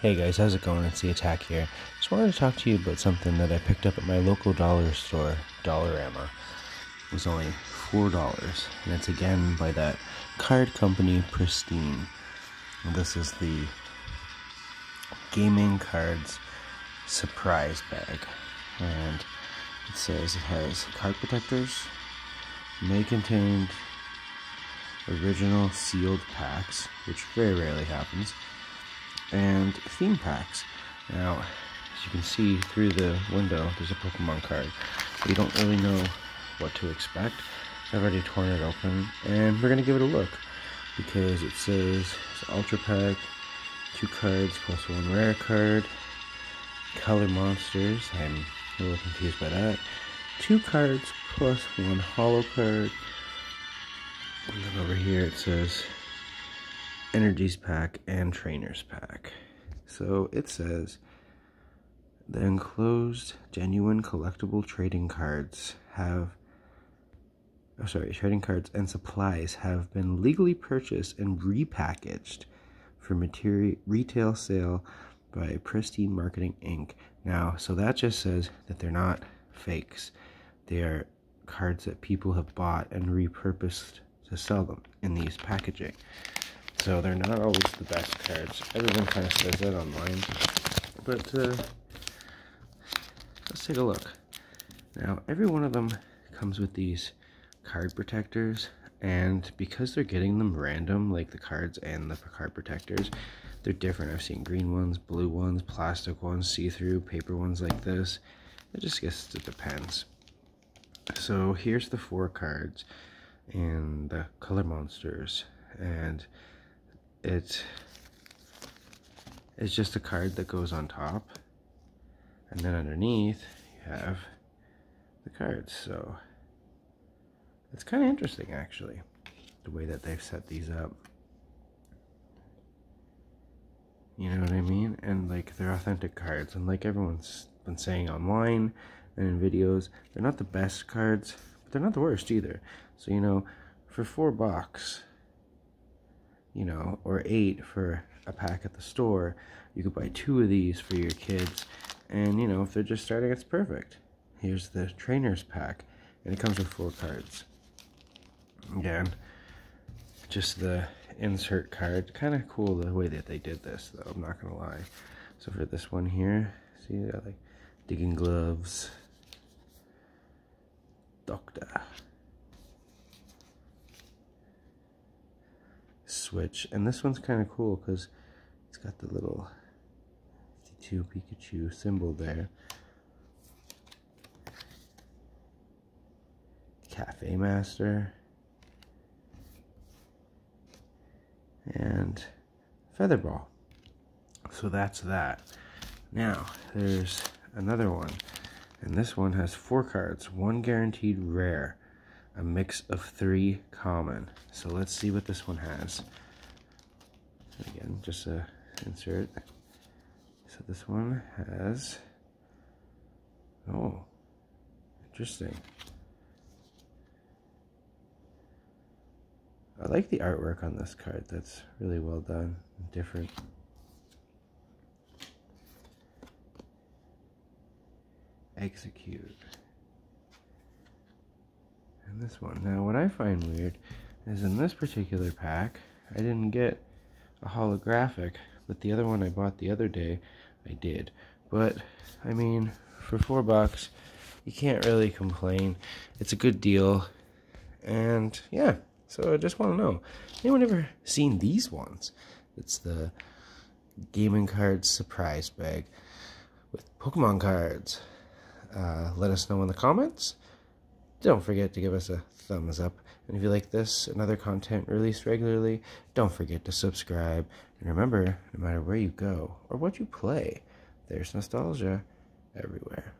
Hey guys, how's it going? It's the Attack here. Just wanted to talk to you about something that I picked up at my local dollar store, Dollarama. It was only $4, and it's again by that card company Pristine. And this is the Gaming Cards Surprise Bag. And it says it has card protectors, may contain original sealed packs, which very rarely happens and theme packs. Now, as you can see through the window, there's a Pokemon card. We don't really know what to expect. I've already torn it open, and we're gonna give it a look because it says it's Ultra Pack, two cards plus one rare card, Color Monsters. I'm a little confused by that. Two cards plus one holo card. And then over here it says Energies Pack and Trainers Pack. So it says the enclosed genuine collectible trading cards have oh sorry, trading cards and supplies have been legally purchased and repackaged for material retail sale by Pristine Marketing Inc. Now, so that just says that they're not fakes. They are cards that people have bought and repurposed to sell them in these packaging. So they're not always the best cards. Everyone kind of says that online. But uh, let's take a look. Now, every one of them comes with these card protectors. And because they're getting them random, like the cards and the card protectors, they're different. I've seen green ones, blue ones, plastic ones, see-through, paper ones like this. It just guess it depends. So here's the four cards and the color monsters. And it it's just a card that goes on top. And then underneath you have the cards. So it's kind of interesting actually the way that they've set these up. You know what I mean? And like they're authentic cards. And like everyone's been saying online and in videos they're not the best cards but they're not the worst either. So you know for four bucks you know, or eight for a pack at the store. You could buy two of these for your kids. And, you know, if they're just starting, it's perfect. Here's the trainer's pack. And it comes with four cards. Again, just the insert card. Kind of cool the way that they did this, though. I'm not going to lie. So for this one here, see, that like digging gloves. Doctor. Switch. And this one's kind of cool because it's got the little 52 Pikachu symbol there. Cafe Master. And Featherball. So that's that. Now, there's another one. And this one has four cards. One guaranteed rare a mix of three common. So let's see what this one has. Again, just a insert. So this one has, oh, interesting. I like the artwork on this card. That's really well done, different. Execute this one. Now, what I find weird is in this particular pack, I didn't get a holographic, but the other one I bought the other day, I did. But, I mean, for four bucks, you can't really complain. It's a good deal. And, yeah, so I just want to know, anyone ever seen these ones? It's the gaming cards surprise bag with Pokemon cards. Uh, let us know in the comments. Don't forget to give us a thumbs up. And if you like this and other content released regularly, don't forget to subscribe. And remember, no matter where you go or what you play, there's nostalgia everywhere.